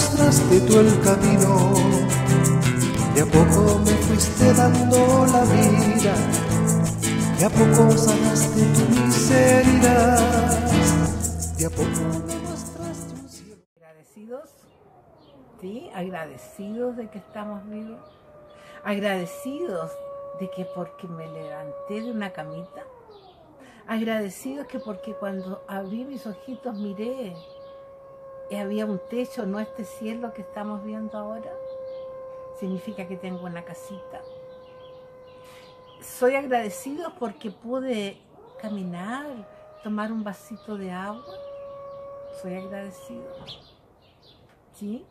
mostraste tú el camino, de a poco me fuiste dando la vida, de a poco sanaste tu miseria, de a poco me mostraste un cielo. Agradecidos, sí, agradecidos de que estamos vivos, agradecidos de que porque me levanté de una camita, agradecidos que porque cuando abrí mis ojitos miré había un techo, no este cielo que estamos viendo ahora, significa que tengo una casita. Soy agradecido porque pude caminar, tomar un vasito de agua. Soy agradecido. ¿Sí?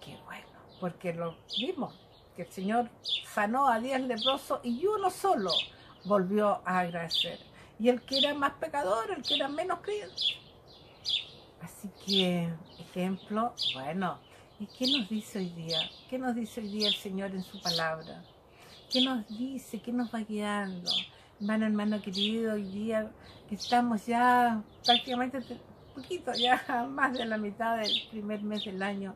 Qué bueno, porque lo vimos, que el Señor sanó a diez leprosos y uno solo volvió a agradecer. Y el que era más pecador, el que era menos creyente. Que, ejemplo, bueno, ¿y qué nos dice hoy día? ¿Qué nos dice hoy día el Señor en su palabra? ¿Qué nos dice? ¿Qué nos va guiando? Hermano, hermano querido, hoy día que estamos ya prácticamente poquito, ya más de la mitad del primer mes del año.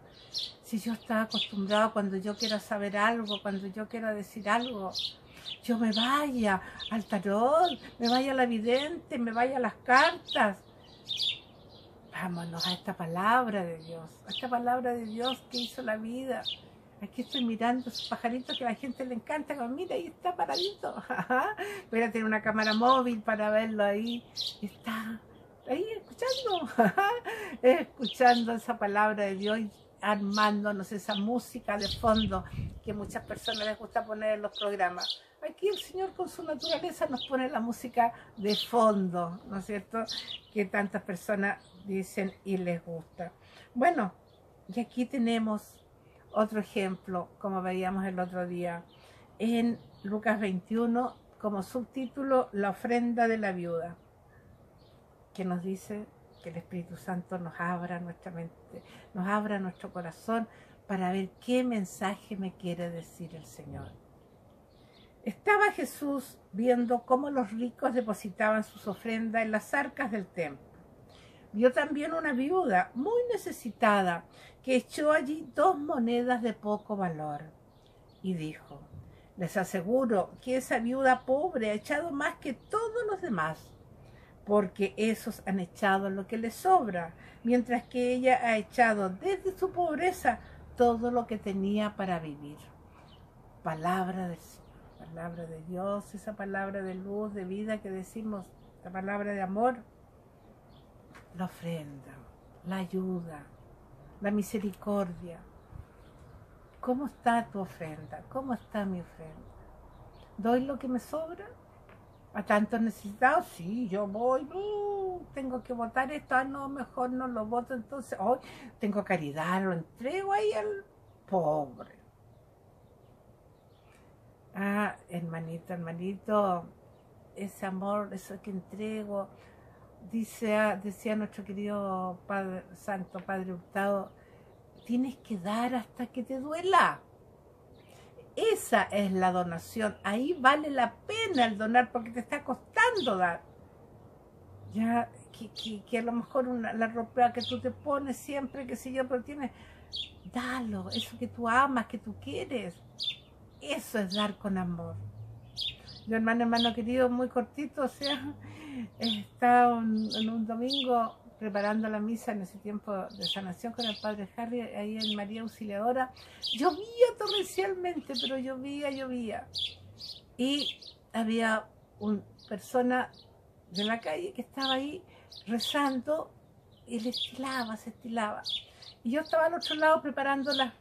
Si yo estaba acostumbrado cuando yo quiera saber algo, cuando yo quiera decir algo, yo me vaya al tarot, me vaya a la vidente, me vaya a las cartas. Vámonos a esta palabra de Dios, a esta palabra de Dios que hizo la vida. Aquí estoy mirando esos pajaritos que a la gente le encanta. Mira, ahí está paradito. Voy a tener una cámara móvil para verlo ahí. Está ahí escuchando, escuchando esa palabra de Dios, armándonos esa música de fondo que muchas personas les gusta poner en los programas. Aquí el Señor con su naturaleza nos pone la música de fondo, ¿no es cierto? Que tantas personas dicen y les gusta. Bueno, y aquí tenemos otro ejemplo, como veíamos el otro día, en Lucas 21, como subtítulo, la ofrenda de la viuda que nos dice que el Espíritu Santo nos abra nuestra mente, nos abra nuestro corazón para ver qué mensaje me quiere decir el Señor. Estaba Jesús viendo cómo los ricos depositaban sus ofrendas en las arcas del templo. Vio también una viuda muy necesitada que echó allí dos monedas de poco valor y dijo, les aseguro que esa viuda pobre ha echado más que todos los demás porque esos han echado lo que les sobra, mientras que ella ha echado desde su pobreza todo lo que tenía para vivir. Palabra del Señor, palabra de Dios, esa palabra de luz, de vida que decimos, la palabra de amor, la ofrenda, la ayuda, la misericordia. ¿Cómo está tu ofrenda? ¿Cómo está mi ofrenda? ¿Doy lo que me sobra? a tantos necesitados, sí, yo voy, uh, tengo que votar esto, ah, no, mejor no lo voto, entonces, hoy tengo caridad, lo entrego ahí al pobre. Ah, hermanito, hermanito, ese amor, eso que entrego, dice, ah, decía nuestro querido Padre Santo, Padre Hurtado, tienes que dar hasta que te duela. Esa es la donación. Ahí vale la pena el donar porque te está costando dar. Ya, que, a lo mejor la ropa que tú te pones siempre, que si yo, pero tienes, dalo, eso que tú amas, que tú quieres. Eso es dar con amor. Yo, hermano, hermano querido, muy cortito, o sea, está en un domingo preparando la misa en ese tiempo de sanación con el padre Harry, ahí en María Auxiliadora. Llovía torrencialmente, pero llovía, llovía. Y había una persona de la calle que estaba ahí rezando y le estilaba, se estilaba. Y yo estaba al otro lado preparando las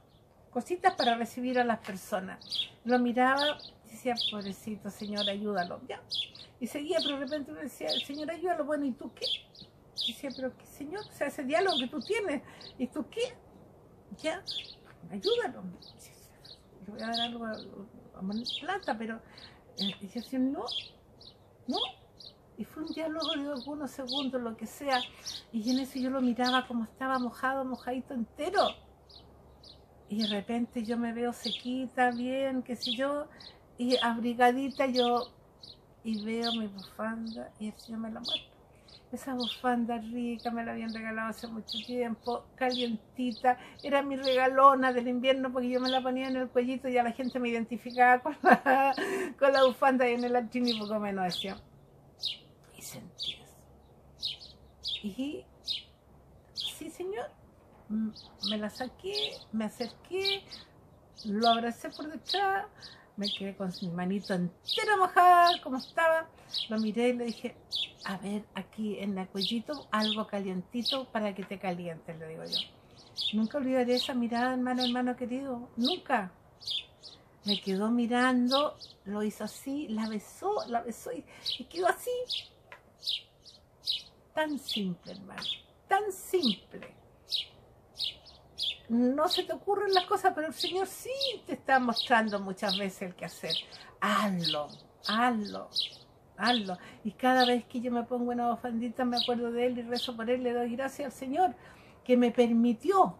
cositas para recibir a las personas. Lo miraba y decía, pobrecito, Señor, ayúdalo. Ya. Y seguía, pero de repente me decía, Señor, ayúdalo. Bueno, ¿y tú qué? decía, pero qué señor, o sea, ese diálogo que tú tienes, ¿y tú qué? Ya, ayúdalo. Le voy a dar algo a, plata, pero eh, y decía, no, no. Y fue un diálogo de algunos segundos, lo que sea. Y en eso yo lo miraba como estaba mojado, mojadito entero. Y de repente yo me veo sequita, bien, qué sé yo, y abrigadita yo, y veo mi bufanda y el Señor me la muestra esa bufanda rica, me la habían regalado hace mucho tiempo, calientita, era mi regalona del invierno porque yo me la ponía en el cuellito y ya la gente me identificaba con la, con la bufanda y en el archín y poco menos decía. Y sentí eso. Y sí, señor, me la saqué, me acerqué, lo abracé por detrás, me quedé con mi manito entera mojada como estaba, lo miré y le dije, a ver, aquí en el cuellito algo calientito para que te calientes, le digo yo. Nunca olvidaré esa mirada, hermano, hermano querido, nunca. Me quedó mirando, lo hizo así, la besó, la besó y, y quedó así. Tan simple, hermano, tan simple no se te ocurren las cosas, pero el Señor sí te está mostrando muchas veces el que hacer. Hazlo, hazlo, hazlo. Y cada vez que yo me pongo una ofendita me acuerdo de Él y rezo por Él, le doy gracias al Señor que me permitió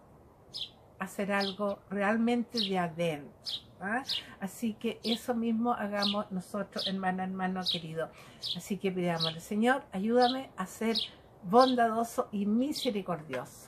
hacer algo realmente de adentro. ¿ah? Así que eso mismo hagamos nosotros, hermano, hermano querido. Así que pidámosle, Señor, ayúdame a ser bondadoso y misericordioso.